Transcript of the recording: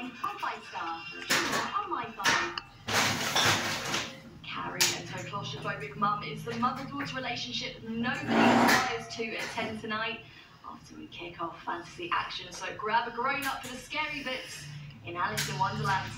online on Five Star. on my phone. Carrie and her claustrophobic mum is the mother-daughter relationship nobody aspires to at 10 tonight after we kick off fantasy action. So grab a grown-up for the scary bits in Alice in Wonderland.